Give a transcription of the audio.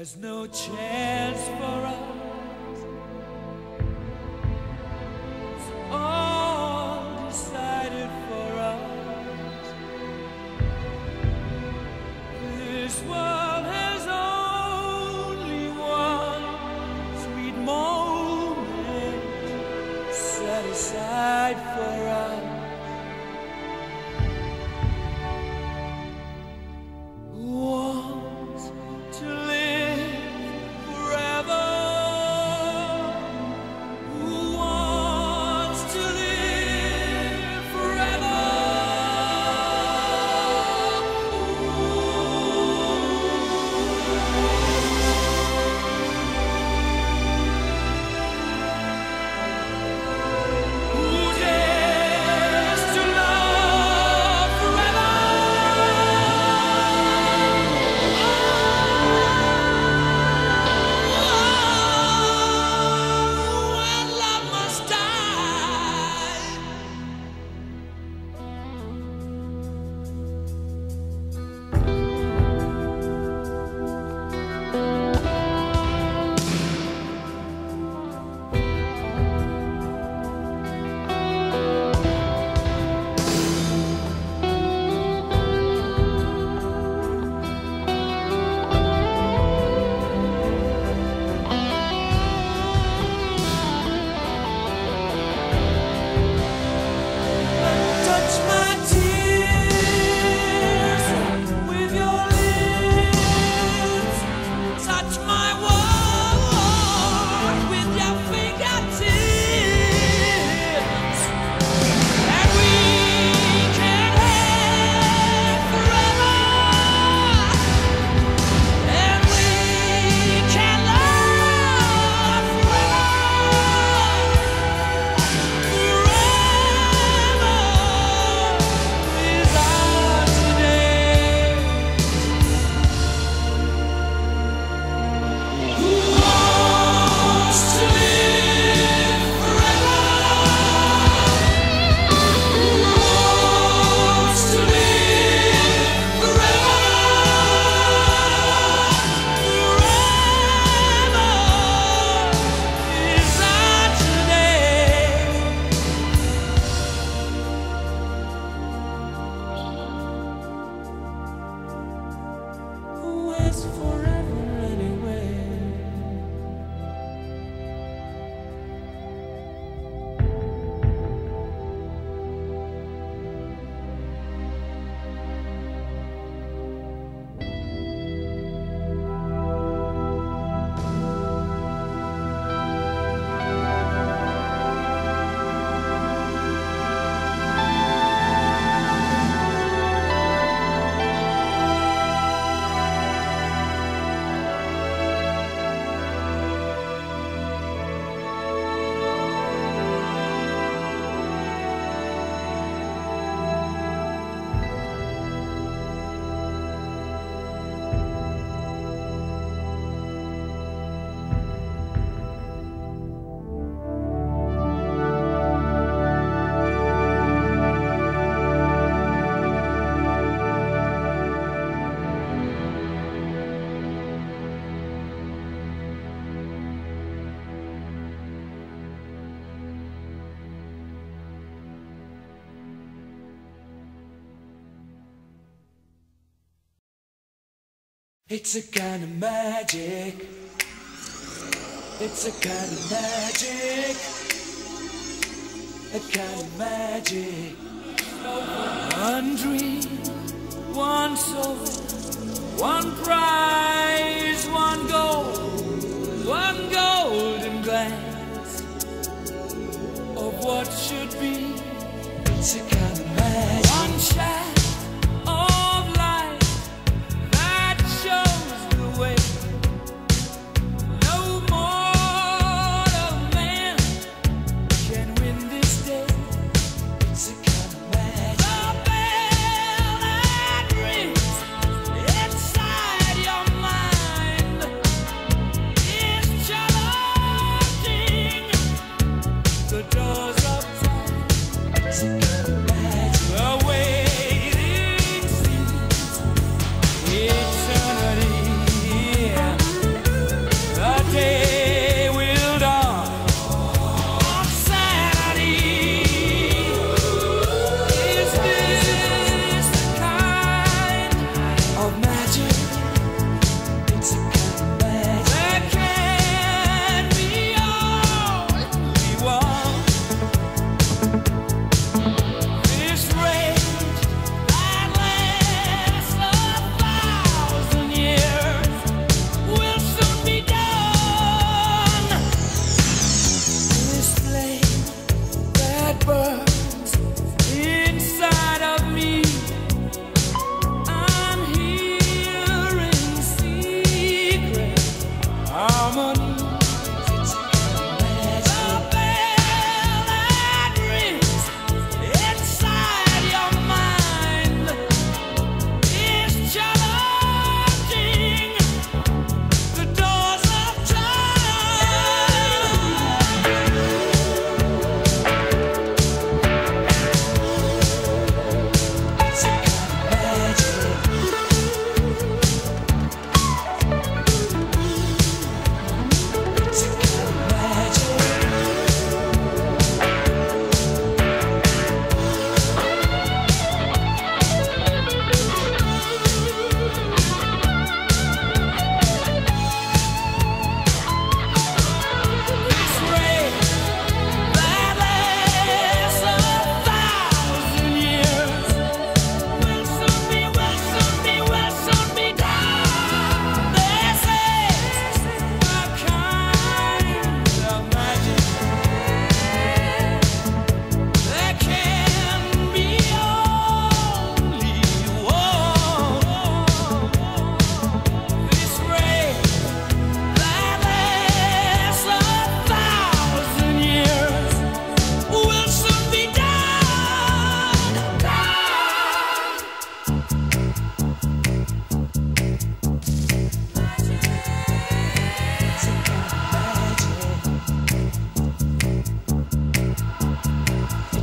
There's no chance for us. It's all decided for us. This world has only one sweet moment set aside for us. It's a kind of magic. It's a kind of magic. A kind of magic. One dream, one soul.